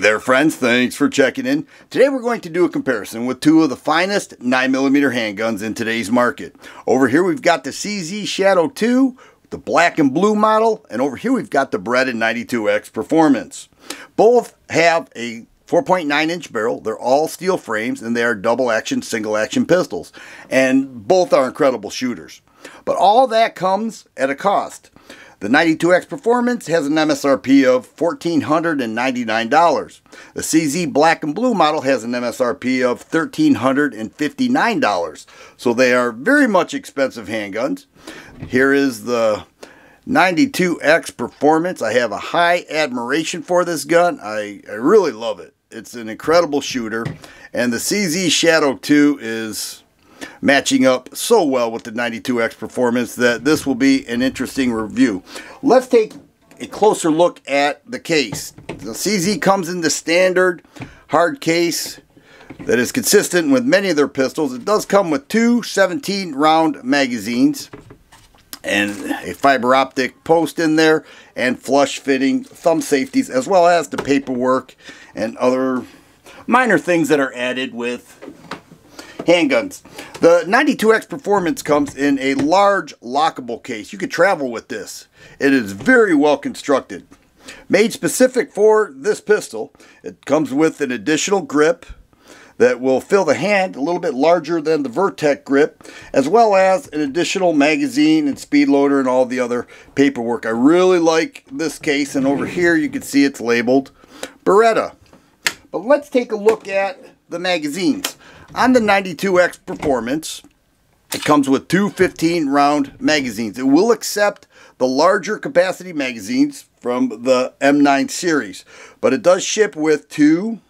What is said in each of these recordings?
There friends, thanks for checking in. Today we're going to do a comparison with two of the finest 9mm handguns in today's market. Over here we've got the CZ Shadow 2, the black and blue model, and over here we've got the Beretta 92X Performance. Both have a 4.9 inch barrel, they're all steel frames, and they are double action, single action pistols. And both are incredible shooters. But all that comes at a cost. The 92X Performance has an MSRP of $1,499. The CZ Black and Blue model has an MSRP of $1,359. So they are very much expensive handguns. Here is the 92X Performance. I have a high admiration for this gun. I, I really love it. It's an incredible shooter. And the CZ Shadow 2 is matching up so well with the 92X performance that this will be an interesting review. Let's take a closer look at the case. The CZ comes in the standard hard case that is consistent with many of their pistols. It does come with two 17 round magazines and a fiber optic post in there and flush fitting thumb safeties as well as the paperwork and other minor things that are added with handguns. The 92X Performance comes in a large lockable case. You could travel with this. It is very well constructed. Made specific for this pistol, it comes with an additional grip that will fill the hand a little bit larger than the Vertec grip, as well as an additional magazine and speed loader and all the other paperwork. I really like this case, and over here you can see it's labeled Beretta. But let's take a look at the magazines. On the 92X Performance, it comes with two 15 round magazines. It will accept the larger capacity magazines from the M9 series, but it does ship with two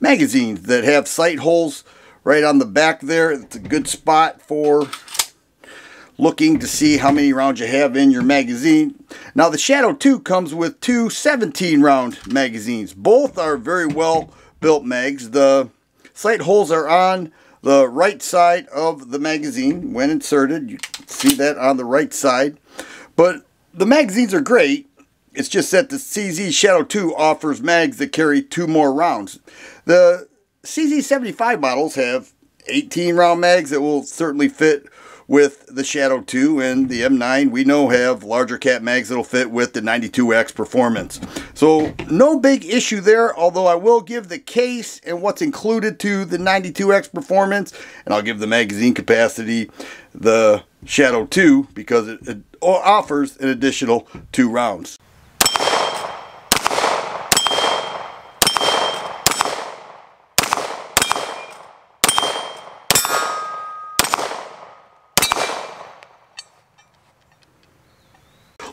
magazines that have sight holes right on the back there. It's a good spot for looking to see how many rounds you have in your magazine. Now the Shadow 2 comes with two 17 round magazines. Both are very well built mags. The Sight holes are on the right side of the magazine when inserted. You see that on the right side. But the magazines are great. It's just that the CZ Shadow 2 offers mags that carry two more rounds. The CZ75 models have 18 round mags that will certainly fit with the Shadow 2 and the M9 we know have larger cap mags that'll fit with the 92X performance. So no big issue there, although I will give the case and what's included to the 92X performance, and I'll give the magazine capacity the Shadow 2 because it, it offers an additional two rounds.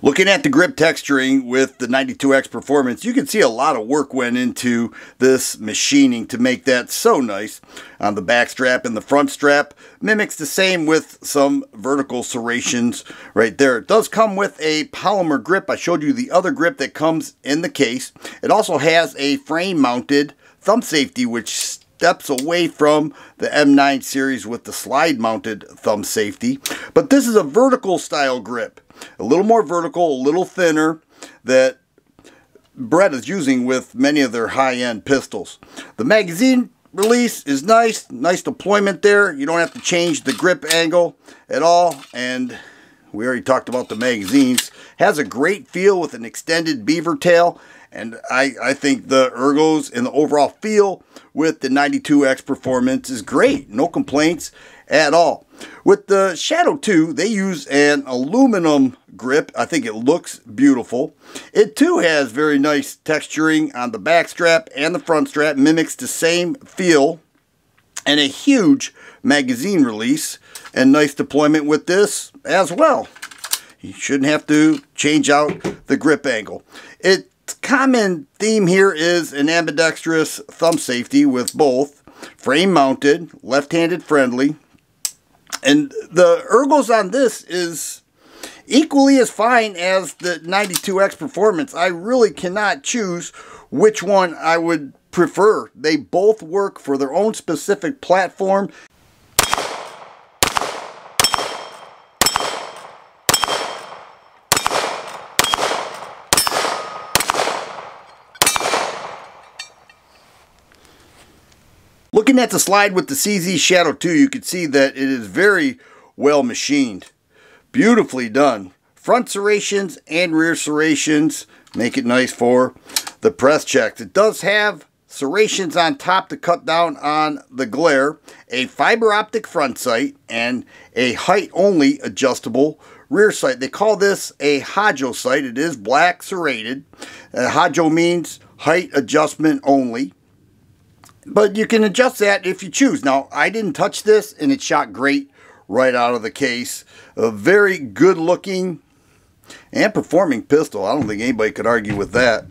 Looking at the grip texturing with the 92X Performance, you can see a lot of work went into this machining to make that so nice. On the back strap and the front strap mimics the same with some vertical serrations right there. It does come with a polymer grip. I showed you the other grip that comes in the case. It also has a frame mounted thumb safety which steps away from the M9 series with the slide mounted thumb safety. But this is a vertical style grip a little more vertical, a little thinner that Beretta is using with many of their high-end pistols. The magazine release is nice, nice deployment there. You don't have to change the grip angle at all. And we already talked about the magazines. Has a great feel with an extended beaver tail. And I, I think the ergos and the overall feel with the 92X performance is great. No complaints at all. With the Shadow 2, they use an aluminum grip. I think it looks beautiful. It too has very nice texturing on the back strap and the front strap. Mimics the same feel. And a huge magazine release. And nice deployment with this as well. You shouldn't have to change out the grip angle. Its common theme here is an ambidextrous thumb safety with both frame mounted, left-handed friendly, and the ergos on this is equally as fine as the 92X Performance. I really cannot choose which one I would prefer. They both work for their own specific platform Looking at the slide with the CZ Shadow 2, you can see that it is very well machined. Beautifully done. Front serrations and rear serrations make it nice for the press checks. It does have serrations on top to cut down on the glare, a fiber optic front sight, and a height only adjustable rear sight. They call this a Hajo sight. It is black serrated. Uh, Hajo means height adjustment only. But you can adjust that if you choose. Now, I didn't touch this and it shot great right out of the case. A very good looking and performing pistol. I don't think anybody could argue with that.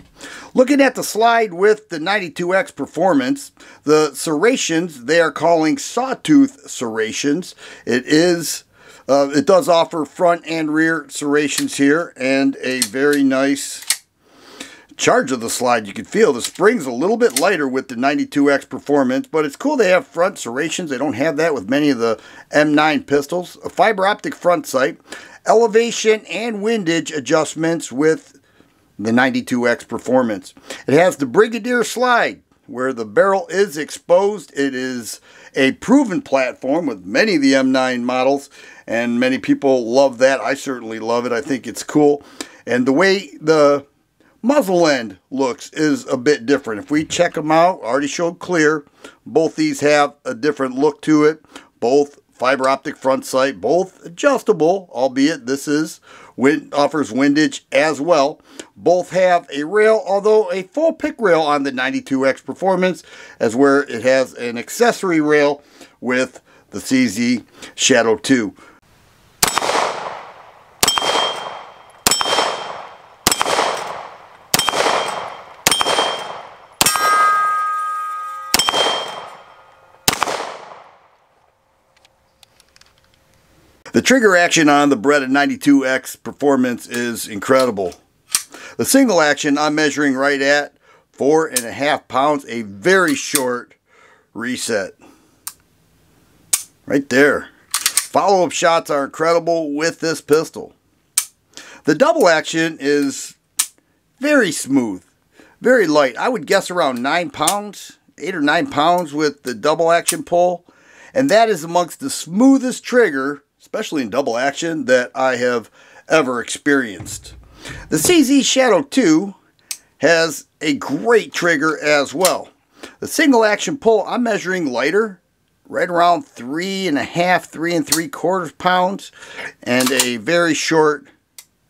Looking at the slide with the 92X Performance, the serrations they are calling sawtooth serrations. It is, uh, it does offer front and rear serrations here and a very nice charge of the slide. You can feel the spring's a little bit lighter with the 92X Performance, but it's cool they have front serrations. They don't have that with many of the M9 pistols. A fiber optic front sight, elevation and windage adjustments with the 92X Performance. It has the Brigadier slide where the barrel is exposed. It is a proven platform with many of the M9 models and many people love that. I certainly love it. I think it's cool. And the way the muzzle end looks is a bit different. If we check them out, already showed clear. Both these have a different look to it. Both fiber optic front sight, both adjustable, albeit this is wind, offers windage as well. Both have a rail, although a full pick rail on the 92X Performance, as where it has an accessory rail with the CZ Shadow 2. Trigger action on the Beretta 92X Performance is incredible. The single action I'm measuring right at four and a half pounds, a very short reset. Right there. Follow-up shots are incredible with this pistol. The double action is very smooth, very light. I would guess around nine pounds, eight or nine pounds with the double action pull. And that is amongst the smoothest trigger especially in double action, that I have ever experienced. The CZ Shadow 2 has a great trigger as well. The single action pull, I'm measuring lighter, right around three and a half, three and three quarters pounds, and a very short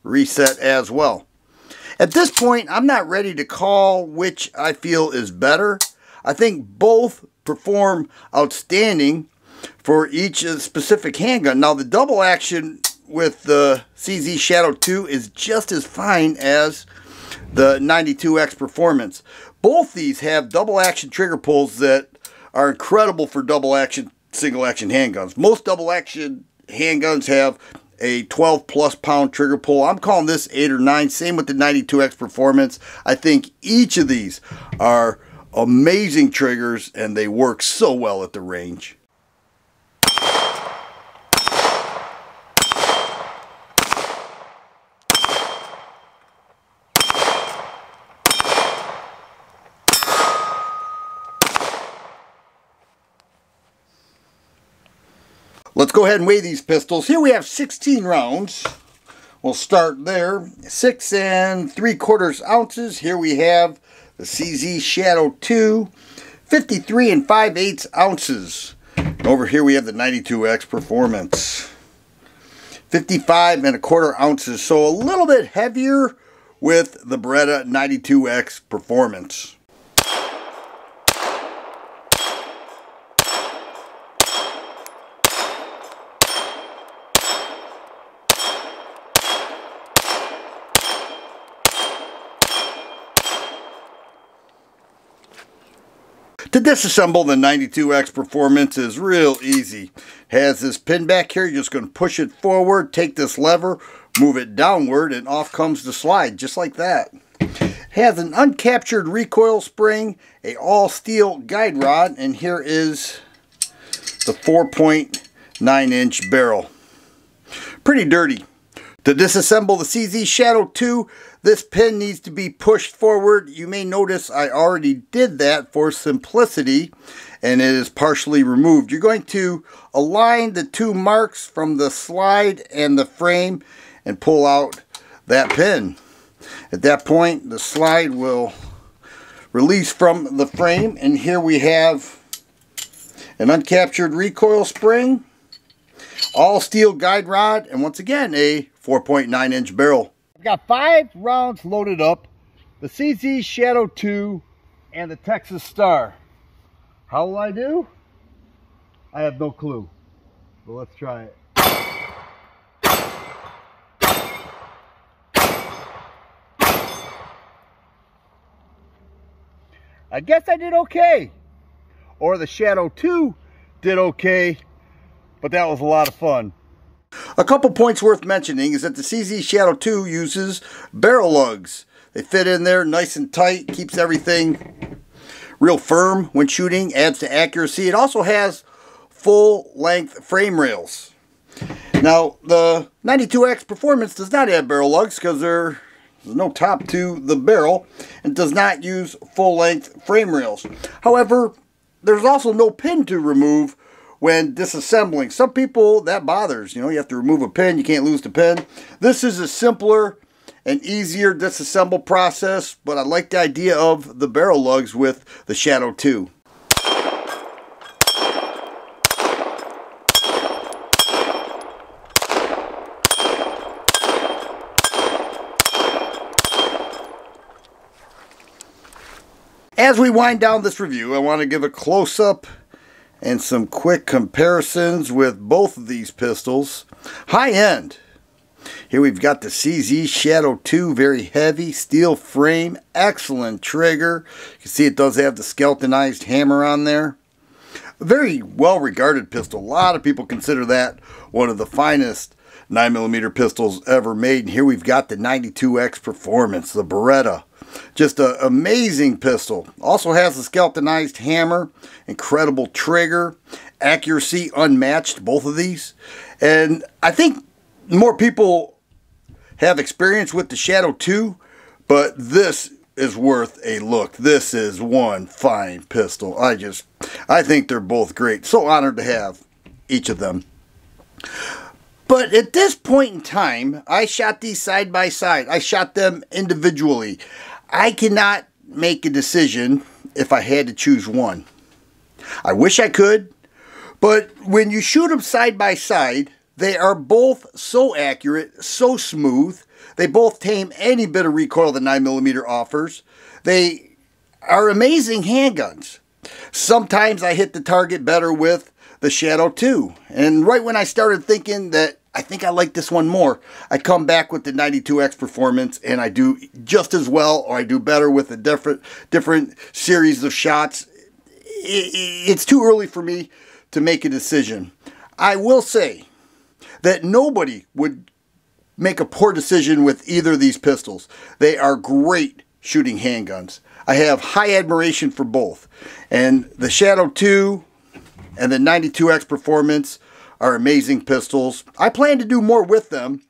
reset as well. At this point, I'm not ready to call which I feel is better. I think both perform outstanding for each specific handgun. Now the double action with the CZ Shadow 2 is just as fine as the 92X Performance. Both these have double action trigger pulls that are incredible for double action single action handguns. Most double action handguns have a 12 plus pound trigger pull. I'm calling this 8 or 9. Same with the 92X Performance. I think each of these are amazing triggers and they work so well at the range. Let's go ahead and weigh these pistols. Here we have 16 rounds. We'll start there. Six and three quarters ounces. Here we have the CZ Shadow 2. 53 and 5 eighths ounces. over here we have the 92X Performance. 55 and a quarter ounces. So a little bit heavier with the Beretta 92X Performance. To disassemble the 92X Performance is real easy. Has this pin back here, you're just going to push it forward, take this lever, move it downward, and off comes the slide, just like that. Has an uncaptured recoil spring, a all steel guide rod, and here is the 4.9 inch barrel. Pretty dirty. To disassemble the CZ Shadow 2, this pin needs to be pushed forward. You may notice I already did that for simplicity and it is partially removed. You're going to align the two marks from the slide and the frame and pull out that pin. At that point, the slide will release from the frame and here we have an uncaptured recoil spring, all steel guide rod, and once again, a 4.9 inch barrel. I've got five rounds loaded up, the CZ Shadow 2 and the Texas Star. How will I do? I have no clue, but let's try it. I guess I did okay. Or the Shadow 2 did okay, but that was a lot of fun. A couple points worth mentioning is that the CZ Shadow 2 uses barrel lugs. They fit in there nice and tight, keeps everything real firm when shooting, adds to accuracy. It also has full length frame rails. Now, the 92X Performance does not have barrel lugs because there's no top to the barrel and does not use full length frame rails. However, there's also no pin to remove when disassembling. Some people, that bothers. You know, you have to remove a pin. You can't lose the pin. This is a simpler and easier disassemble process, but I like the idea of the barrel lugs with the Shadow 2. As we wind down this review, I want to give a close-up and some quick comparisons with both of these pistols. High end. Here we've got the CZ Shadow 2, very heavy, steel frame, excellent trigger. You can see it does have the skeletonized hammer on there. A very well regarded pistol. A lot of people consider that one of the finest 9mm pistols ever made. And here we've got the 92X Performance, the Beretta. Just an amazing pistol. Also has a skeletonized hammer, incredible trigger, accuracy unmatched, both of these. And I think more people have experience with the Shadow 2, but this is worth a look. This is one fine pistol. I just, I think they're both great. So honored to have each of them. But at this point in time, I shot these side by side. I shot them individually. I cannot make a decision if I had to choose one. I wish I could, but when you shoot them side by side, they are both so accurate, so smooth. They both tame any bit of recoil the 9mm offers. They are amazing handguns. Sometimes I hit the target better with the Shadow 2. And right when I started thinking that I think I like this one more. I come back with the 92X Performance and I do just as well or I do better with a different different series of shots. It's too early for me to make a decision. I will say that nobody would make a poor decision with either of these pistols. They are great shooting handguns. I have high admiration for both. And the Shadow 2 and the 92X Performance are amazing pistols. I plan to do more with them,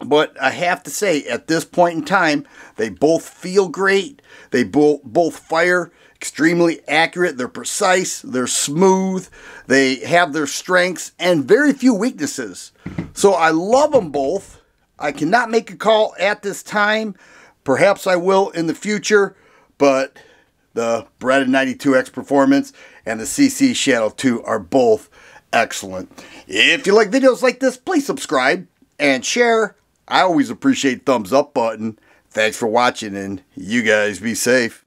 but I have to say, at this point in time, they both feel great. They both both fire extremely accurate. They're precise. They're smooth. They have their strengths and very few weaknesses. So I love them both. I cannot make a call at this time. Perhaps I will in the future, but the Beretta 92X Performance and the CZ Shadow 2 are both excellent. If you like videos like this, please subscribe and share. I always appreciate thumbs up button. Thanks for watching and you guys be safe.